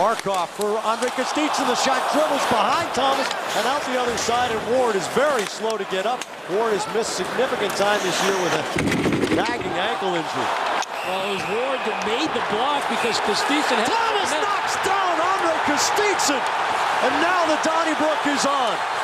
Markov for Andrei Kostitsyn. The shot dribbles behind Thomas and out the other side, and Ward is very slow to get up. Ward has missed significant time this year with a nagging ankle injury. Well, it was Ward that made the block because Kostitsyn had... Thomas knocks down Andrei Kostitsyn, and now the Donnybrook is on.